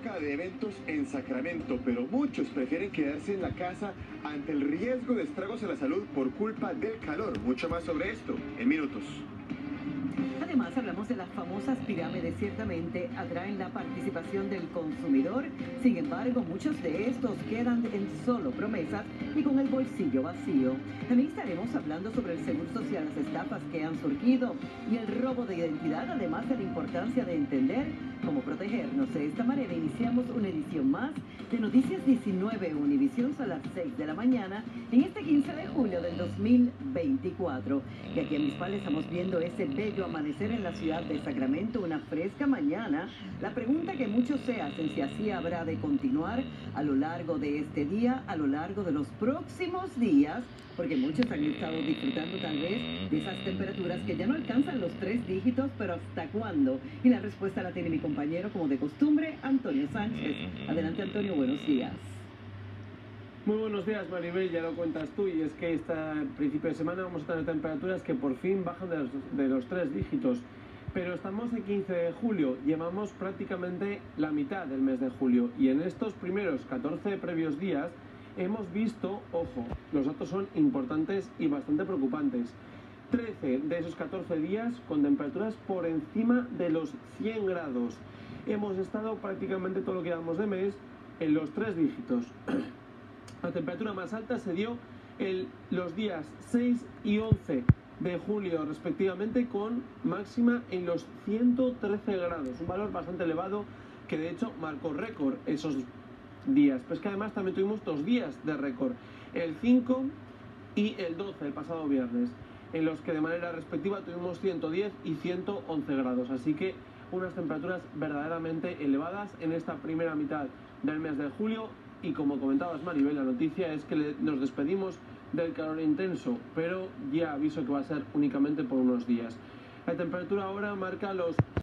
de eventos en Sacramento, pero muchos prefieren quedarse en la casa ante el riesgo de estragos a la salud por culpa del calor. Mucho más sobre esto en minutos. Además, hablamos de las famosas pirámides. Ciertamente atraen la participación del consumidor. Sin embargo, muchos de estos quedan en solo promesas y con el bolsillo vacío. También estaremos hablando sobre el seguro social, las estafas que han surgido y el robo de identidad, además de la importancia de entender cómo protegernos. De esta manera iniciamos una edición más de Noticias 19 Univisión a las 6 de la mañana en este 15 de julio del 2024. Y aquí en Mis Pales estamos viendo ese bello amanecer en la ciudad de Sacramento, una fresca mañana. La pregunta que muchos se hacen si así habrá de continuar a lo largo de este día, a lo largo de los próximos días, porque muchos han estado disfrutando tal vez de esas temperaturas que ya no alcanzan los tres dígitos, pero ¿hasta cuándo? Y la respuesta la tiene mi compañero, como de costumbre, Antonio Sánchez. Adelante, Antonio, buenos días. Muy buenos días, Maribel, ya lo cuentas tú, y es que este principio de semana vamos a tener temperaturas que por fin bajan de los, de los tres dígitos. Pero estamos el 15 de julio, llevamos prácticamente la mitad del mes de julio, y en estos primeros 14 previos días hemos visto, ojo, los datos son importantes y bastante preocupantes. 13 de esos 14 días con temperaturas por encima de los 100 grados. Hemos estado prácticamente todo lo que llevamos de mes en los tres dígitos. La temperatura más alta se dio el, los días 6 y 11 de julio respectivamente con máxima en los 113 grados, un valor bastante elevado que de hecho marcó récord esos días. Pues que además también tuvimos dos días de récord, el 5 y el 12, el pasado viernes, en los que de manera respectiva tuvimos 110 y 111 grados. Así que unas temperaturas verdaderamente elevadas en esta primera mitad del mes de julio y como comentabas Maribel, la noticia es que nos despedimos del calor intenso, pero ya aviso que va a ser únicamente por unos días. La temperatura ahora marca los